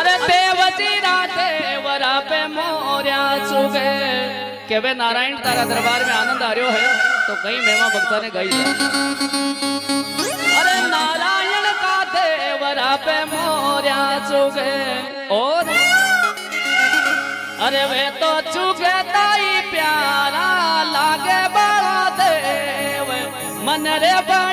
अरे देवजी देवरा पे मोरिया चुगे। के वे नारायण तारा दरबार में आनंद आ रहा है तो कई मेवा भक्ता ने गाई अरे नारायण का देवरा पे मोरिया चुगे। और? अरे वे तो चुगे ताई प्यारा, लागे बड़ा देव। मन रे बड़ा